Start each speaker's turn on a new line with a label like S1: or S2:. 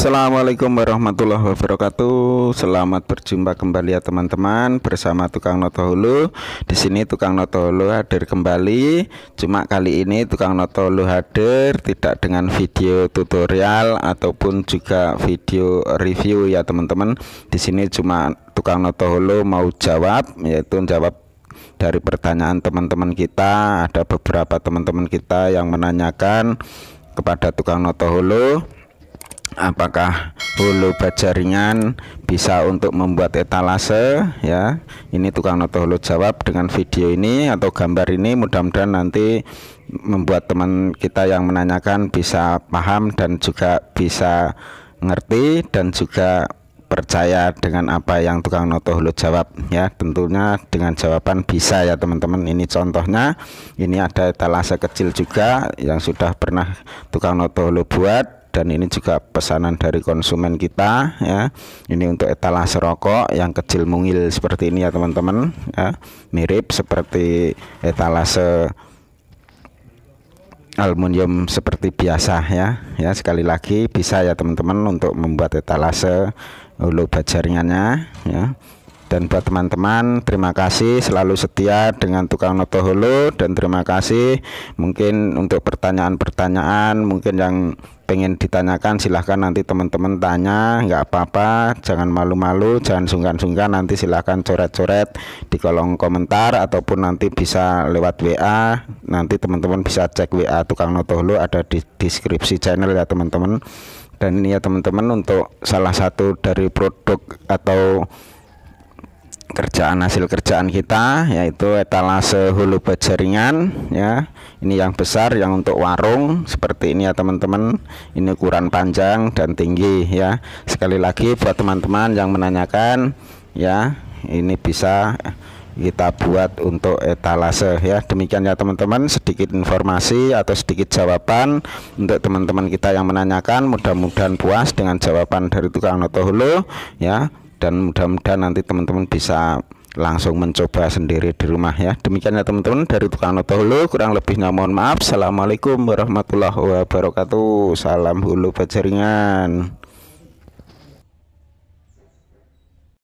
S1: Assalamualaikum warahmatullahi wabarakatuh. Selamat berjumpa kembali ya teman-teman bersama tukang noto hulu. Di sini tukang noto hulu hadir kembali. Cuma kali ini tukang noto hulu hadir tidak dengan video tutorial ataupun juga video review ya teman-teman. Di sini cuma tukang noto hulu mau jawab yaitu jawab dari pertanyaan teman-teman kita. Ada beberapa teman-teman kita yang menanyakan kepada tukang noto hulu apakah hulu baja ringan bisa untuk membuat etalase ya? Ini tukang noto hulu jawab dengan video ini atau gambar ini. Mudah-mudahan nanti membuat teman kita yang menanyakan bisa paham dan juga bisa ngerti dan juga percaya dengan apa yang tukang noto hulu jawab ya. Tentunya dengan jawaban bisa ya teman-teman. Ini contohnya. Ini ada etalase kecil juga yang sudah pernah tukang noto hulu buat dan ini juga pesanan dari konsumen kita ya. Ini untuk etalase rokok yang kecil mungil seperti ini ya teman-teman ya. Mirip seperti etalase aluminium seperti biasa ya. Ya sekali lagi bisa ya teman-teman untuk membuat etalase hulu bajaringannya ya dan buat teman-teman terima kasih selalu setia dengan tukang noto hulu dan terima kasih mungkin untuk pertanyaan-pertanyaan mungkin yang pengen ditanyakan silahkan nanti teman-teman tanya nggak apa-apa jangan malu-malu jangan sungkan-sungkan nanti silahkan coret-coret di kolom komentar ataupun nanti bisa lewat WA nanti teman-teman bisa cek WA tukang noto hulu ada di deskripsi channel ya teman-teman. Dan ini ya teman-teman untuk salah satu dari produk atau kerjaan hasil kerjaan kita yaitu etalase hulu baja ringan ya. Ini yang besar yang untuk warung seperti ini ya teman-teman. Ini ukuran panjang dan tinggi ya. Sekali lagi buat teman-teman yang menanyakan ya ini bisa kita buat untuk etalase ya. Demikian ya teman-teman. Sedikit informasi atau sedikit jawaban untuk teman-teman kita yang menanyakan. Mudah-mudahan puas dengan jawaban dari tukang noto hulu ya dan mudah-mudahan nanti teman-teman bisa langsung mencoba sendiri di rumah ya. Demikian ya teman-teman dari tukang noto hulu kurang lebihnya mohon maaf. Assalamualaikum warahmatullahi wabarakatuh. Salam hulu bajaringan